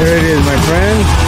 There it is, my friend.